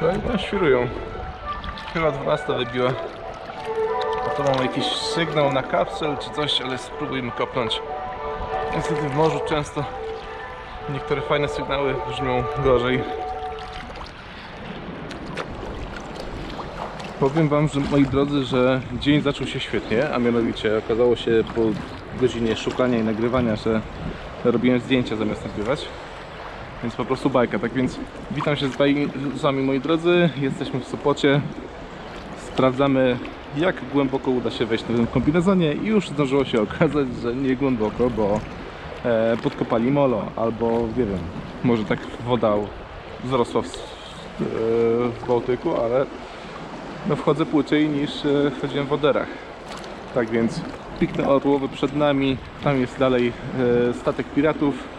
Co oni tam świrują? Chyba 12 wybiła. A to mamy jakiś sygnał na kapsel czy coś, ale spróbujmy kopnąć. Niestety w morzu często niektóre fajne sygnały brzmią gorzej. Powiem wam, że moi drodzy, że dzień zaczął się świetnie, a mianowicie okazało się po godzinie szukania i nagrywania, że robiłem zdjęcia zamiast nagrywać. Więc po prostu bajka. Tak więc witam się z wami, moi drodzy. Jesteśmy w Sopocie. Sprawdzamy jak głęboko uda się wejść na tym kombinezonie i już zdążyło się okazać, że nie głęboko, bo e, podkopali molo albo nie wiem, może tak woda wzrosła w, e, w Bałtyku, ale no wchodzę płyciej niż e, wchodziłem w woderach. Tak więc pikne orłowy przed nami, tam jest dalej e, statek piratów.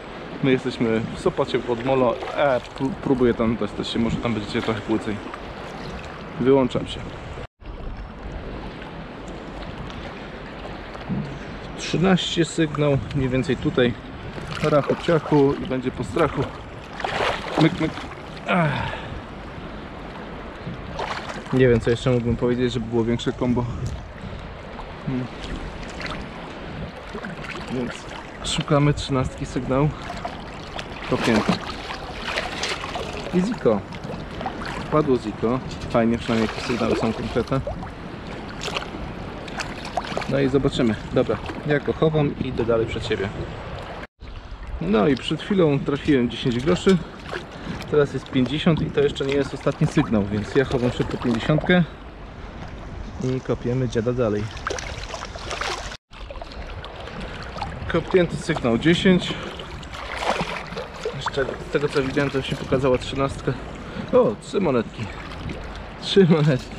My jesteśmy w Sopocie pod Molo, e, pró- próbuję tam dostać się, może tam będziecie trochę płycej. Wyłączam się. 13 sygnał, mniej więcej tutaj rachu ciachu i będzie po strachu. Myk, myk. Nie wiem co jeszcze mógłbym powiedzieć, żeby było większe kombo. Hmm. Więc szukamy trzynastki sygnał. Kopnięty. I Ziko. Wpadło Ziko. Fajnie, przynajmniej jakieś sygnały są konkretne. No i zobaczymy. Dobra, ja go chowam i idę dalej przed siebie. No i przed chwilą trafiłem 10 groszy. Teraz jest 50 i to jeszcze nie jest ostatni sygnał, więc ja chowam szybko 50 i kopiemy dziada dalej. Kopnięty sygnał 10. Z tego co widziałem to się pokazała 13. O, trzy monetki. Trzy monetki.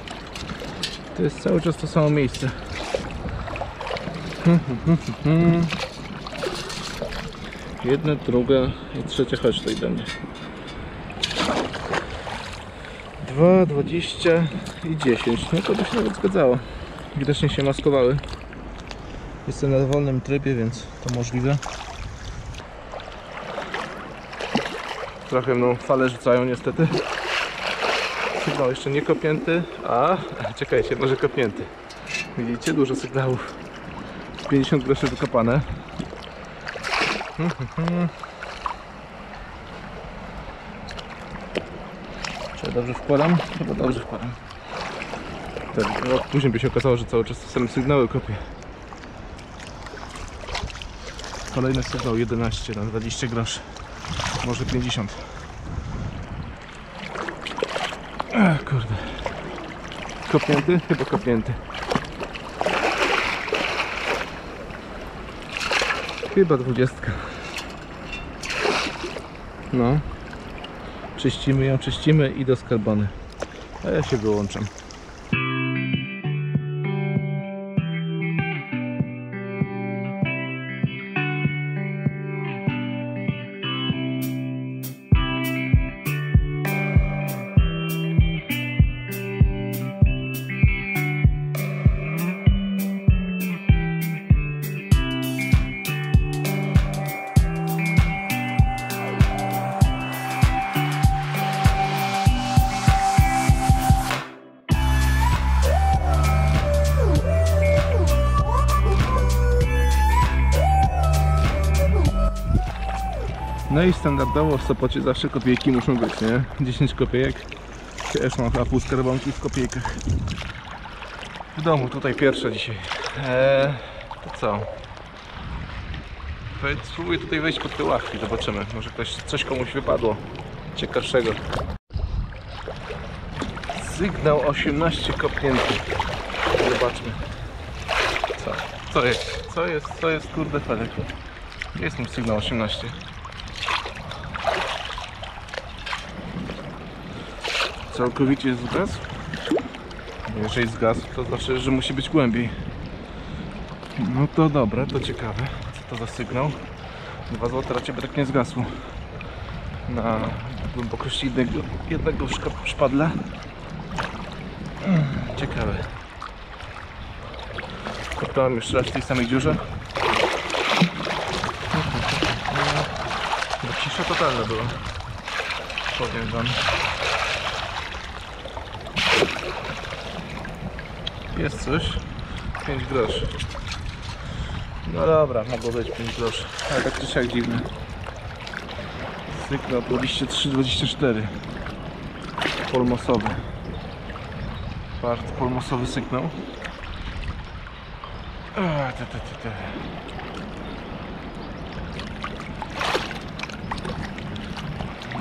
To jest cały czas to samo miejsce. Jedna, druga i trzecia, chodź tutaj do mnie. 2, 20 i 10. No to by się nawet zgadzało. Widocznie się maskowały. Jestem na wolnym trybie, więc to możliwe. Trochę mną fale rzucają niestety. Sygnał jeszcze nie kopnięty, a czekajcie, może kopnięty. Widzicie, dużo sygnałów. 50 groszy wykopane. Czy ja dobrze wkładam? Chyba dobrze wkładam. Tak, później by się okazało, że cały czas te same sygnały kopię. Kolejny sygnał 11 na 20 groszy. Może 50. Ach, kurde. Kopnięty? Chyba kopnięty. Chyba dwudziestka. No. Czyścimy ją, czyścimy i do skarbony. A ja się wyłączam. No i standardowo w Sopocie zawsze kopiejki muszą być, nie? 10 kopiejek. Też mam chyba pół skarbonki w kopiejkach. W domu, tutaj pierwsze dzisiaj. Eee, to co? Spróbuję tutaj wejść pod te ławki, zobaczymy. Może ktoś, coś komuś wypadło ciekawszego. Sygnał 18 kopnięty. Zobaczmy. Co? Co jest? Co jest? Co jest kurde Felek? Jest mu sygnał 18. Całkowicie zgasł? Jeżeli zgasł, to znaczy, że musi być głębiej. No to dobra, to ciekawe. Co to za sygnał? 2 zł raczej by tak nie zgasło. Na głębokości jednego, jednego szpadla. Mm, Ciekawe. Kopałem jeszcze raz w tej samej dziurze. No cisza totalna była. Powiem wam. Jest coś. 5 groszy. No dobra, mogło być 5 groszy. Ale tak czy siak dziwne. Sygnał 23-24. Polmosowy. Part polmosowy sygnał. Te, te, te, te.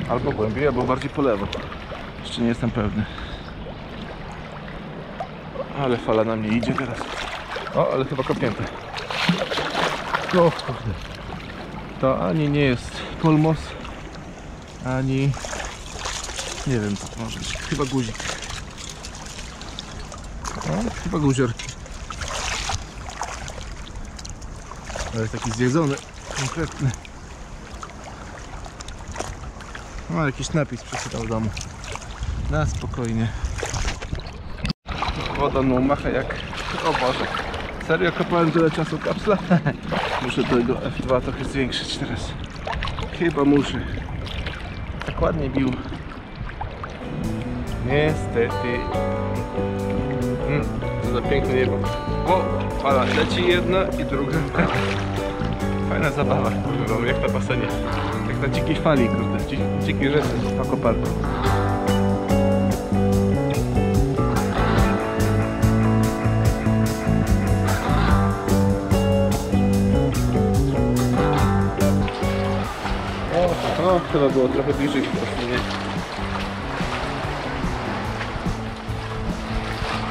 Albo głębiej, albo bardziej po lewo. Jeszcze nie jestem pewny. Ale fala na mnie idzie teraz. O, ale chyba kopnięte. O kurde. To ani nie jest polmos, ani nie wiem co to może być. Chyba guzik. O, chyba guziorki. Ale taki zjedzony, konkretny. No, jakiś napis przeczytał w domu. Na spokojnie. Woda no macha jak... O Boże. Serio kopałem tyle czasu kapsla? muszę tego F2 trochę zwiększyć teraz. Chyba muszę. Tak ładnie bił. Niestety. Mm, co za piękne niebo. O, fala leci jedna i druga. Fajna zabawa, jak na basenie. Jak na dzikiej fali, kurde, dzi dzikiej rzece, w akoparku. O, chyba było trochę bliżej prostu, nie?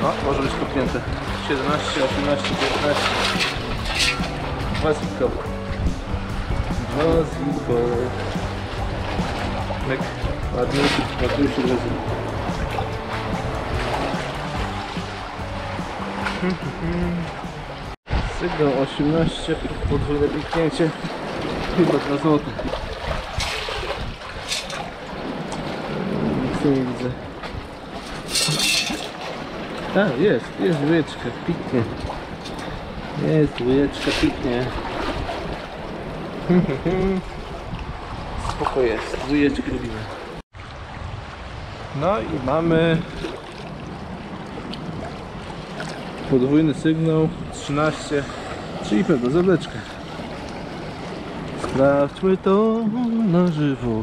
O, może być kopnięte. 17, 18, 19. Waziko. Waziko. Myk. Ładny, ładniejszy rezyn. Sygnał 18, podwójne kliknięcie. Chyba 2 złote. Nic nie widzę. A, jest, jest dwójeczka, piknie. Jest dwójeczka, piknie. Spoko jest, dwójeczkę lubimy. No i mamy podwójny sygnał 13, czyli pewno zawleczkę. Sprawdźmy to na żywo.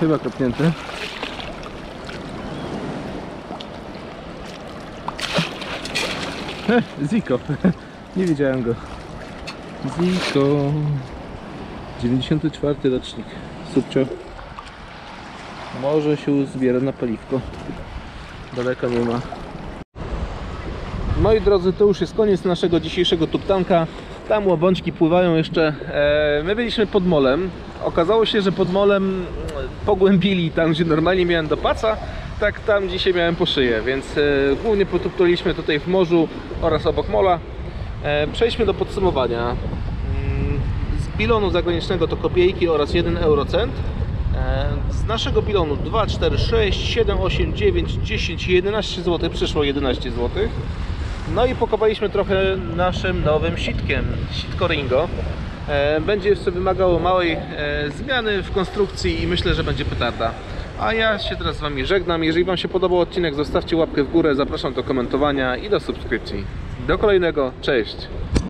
Chyba kopnięte. Heh, Ziko. Nie widziałem go. Ziko. 94 rocznik. Subcio. Może się zbiera na paliwko. Daleka nie ma. Moi drodzy, to już jest koniec naszego dzisiejszego tuptanka. Tam łabączki pływają jeszcze. E, my byliśmy pod molem. Okazało się, że pod molem e, pogłębili tam, gdzie normalnie miałem do paca, tak tam dzisiaj miałem po szyję, więc e, głównie potuptaliśmy tutaj w morzu oraz obok mola. E, przejdźmy do podsumowania. Mm, Z bilonu zagranicznego to kopiejki oraz 1 eurocent. Z naszego bilonu 2, 4, 6, 7, 8, 9, 10, 11 zł, przyszło 11 zł. No i pokopaliśmy trochę naszym nowym sitkiem, sitko Ringo. E, Będzie jeszcze wymagało małej e, zmiany w konstrukcji i myślę, że będzie petarda. A ja się teraz z Wami żegnam. Jeżeli Wam się podobał odcinek, zostawcie łapkę w górę, zapraszam do komentowania i do subskrypcji. Do kolejnego, cześć!